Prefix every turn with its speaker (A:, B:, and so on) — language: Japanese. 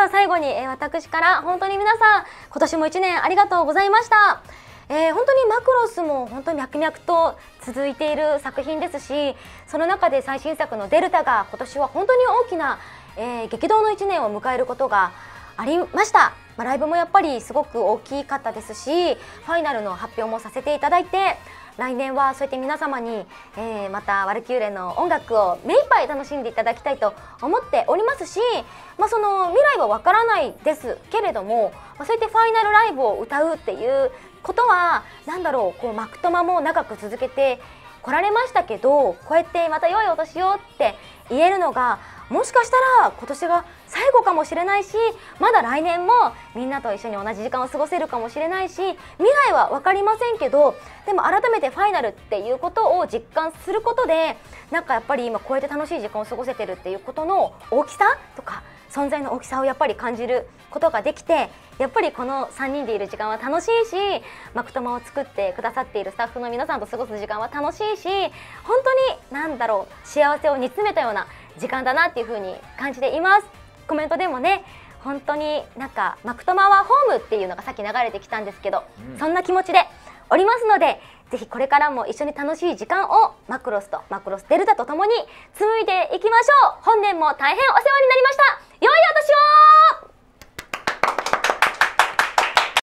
A: は最後に、えー、私から本当に皆さん今年も1年ありがとうございました。えー、本当にマクロスも本当に脈々と続いている作品ですしその中で最新作の「デルタ」が今年は本当に大きな、えー、激動の1年を迎えることがありました、まあ、ライブもやっぱりすごく大きかったですしファイナルの発表もさせていただいて来年はそうやって皆様に、えー、またワルキューレの音楽を目いっぱい楽しんでいただきたいと思っておりますし、まあ、その未来はわからないですけれども、まあ、そうやってファイナルライブを歌うっていうことは何だろうこうマクトマも長く続けて来られましたけどこうやってまた良いお年をって言えるのがもしかしたら今年が最後かもしれないしまだ来年もみんなと一緒に同じ時間を過ごせるかもしれないし未来は分かりませんけどでも改めてファイナルっていうことを実感することでなんかやっぱり今こうやって楽しい時間を過ごせてるっていうことの大きさとか存在の大きさをやっぱり感じることができてやっぱりこの3人でいる時間は楽しいしマクトマを作ってくださっているスタッフの皆さんと過ごす時間は楽しいし本当に何だろう幸せを煮詰めたような時間だなっていう風に感じています。コメントでもね本当になんかマクトマはホームっていうのがさっき流れてきたんですけど、うん、そんな気持ちでおりますのでぜひこれからも一緒に楽しい時間をマクロスとマクロスデルタとともに紡いでいきましょう。本年も大変お世話になりました